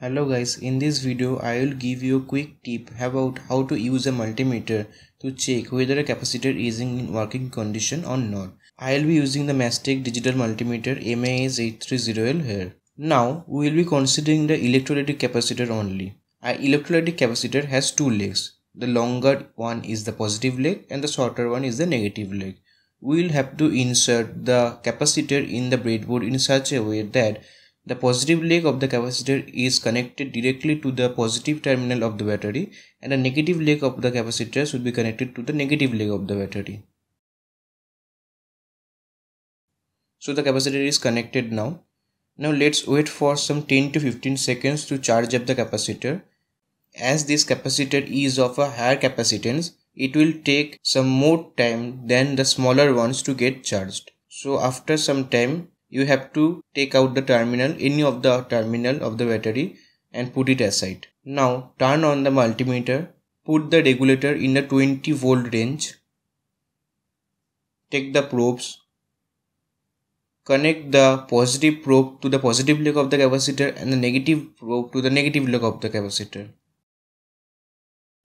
Hello guys, in this video I will give you a quick tip about how to use a multimeter to check whether a capacitor is in working condition or not. I will be using the Mastech digital multimeter MAS830L here. Now we will be considering the electrolytic capacitor only. A electrolytic capacitor has two legs. The longer one is the positive leg and the shorter one is the negative leg. We will have to insert the capacitor in the breadboard in such a way that the positive leg of the capacitor is connected directly to the positive terminal of the battery and the negative leg of the capacitor should be connected to the negative leg of the battery. So the capacitor is connected now. Now let's wait for some 10 to 15 seconds to charge up the capacitor. As this capacitor is of a higher capacitance, it will take some more time than the smaller ones to get charged. So after some time, you have to take out the terminal any of the terminal of the battery and put it aside. Now turn on the multimeter put the regulator in the 20 volt range take the probes connect the positive probe to the positive leg of the capacitor and the negative probe to the negative leg of the capacitor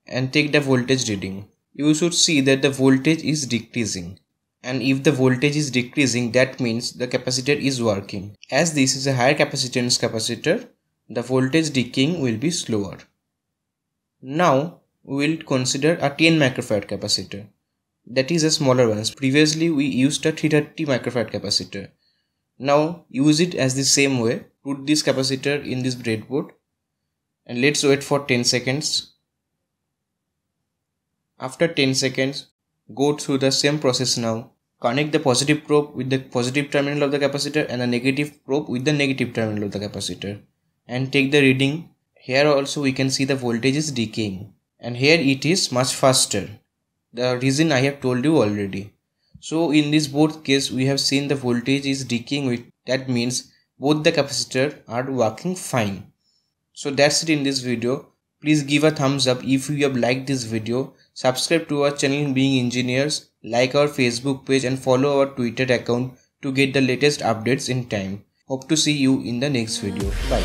and take the voltage reading. You should see that the voltage is decreasing and if the voltage is decreasing that means the capacitor is working. As this is a higher capacitance capacitor, the voltage decaying will be slower. Now we will consider a 10 microfarad capacitor. That is a smaller one. Previously we used a 330 microfarad capacitor. Now use it as the same way. Put this capacitor in this breadboard and let's wait for 10 seconds. After 10 seconds, go through the same process now connect the positive probe with the positive terminal of the capacitor and the negative probe with the negative terminal of the capacitor. And take the reading. Here also we can see the voltage is decaying. And here it is much faster. The reason I have told you already. So in this both case we have seen the voltage is decaying with that means both the capacitor are working fine. So that's it in this video please give a thumbs up if you have liked this video subscribe to our channel being engineers like our Facebook page and follow our Twitter account to get the latest updates in time. Hope to see you in the next video. Bye.